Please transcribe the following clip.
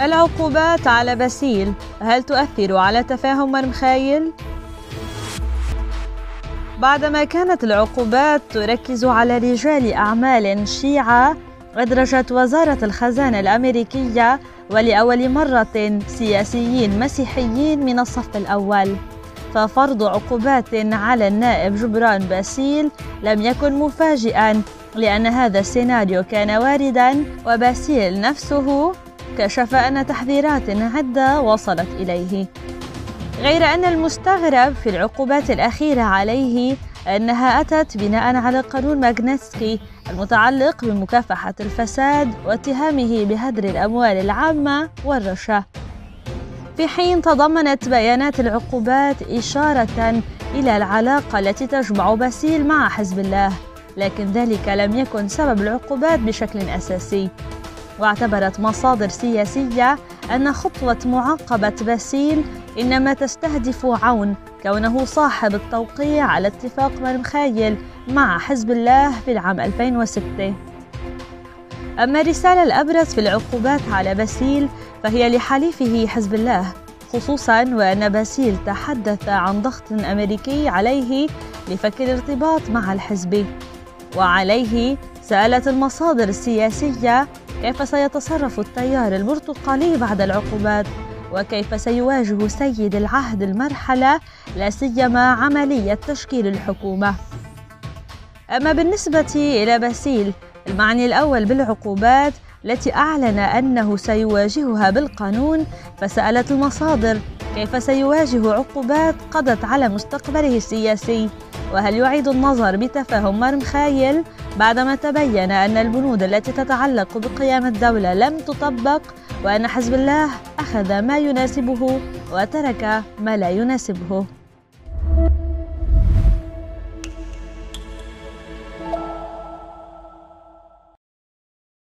العقوبات على باسيل هل تؤثر على تفاهم مرمخايل؟ بعدما كانت العقوبات تركز على رجال أعمال شيعة أدرجت وزارة الخزانة الأمريكية ولأول مرة سياسيين مسيحيين من الصف الأول ففرض عقوبات على النائب جبران باسيل لم يكن مفاجئا لأن هذا السيناريو كان واردا وباسيل نفسه كشف أن تحذيرات عدة وصلت إليه. غير أن المستغرب في العقوبات الأخيرة عليه أنها أتت بناء على قانون ماغنتسكي المتعلق بمكافحة الفساد واتهامه بهدر الأموال العامة والرشا. في حين تضمنت بيانات العقوبات إشارة إلى العلاقة التي تجمع باسيل مع حزب الله لكن ذلك لم يكن سبب العقوبات بشكل أساسي. واعتبرت مصادر سياسية أن خطوة معاقبة باسيل إنما تستهدف عون كونه صاحب التوقيع على اتفاق مرمخايل مع حزب الله في العام 2006 أما الرسالة الأبرز في العقوبات على باسيل فهي لحليفه حزب الله خصوصا وأن باسيل تحدث عن ضغط أمريكي عليه لفك الارتباط مع الحزب. وعليه سألت المصادر السياسية كيف سيتصرف التيار البرتقالي بعد العقوبات؟ وكيف سيواجه سيد العهد المرحلة؟ لا سيما عملية تشكيل الحكومة. أما بالنسبة إلى باسيل المعني الأول بالعقوبات التي أعلن أنه سيواجهها بالقانون فسألت المصادر كيف سيواجه عقوبات قضت على مستقبله السياسي. وهل يعيد النظر بتفاهم مرمخايل بعدما تبين أن البنود التي تتعلق بقيام الدولة لم تطبق وأن حزب الله أخذ ما يناسبه وترك ما لا يناسبه؟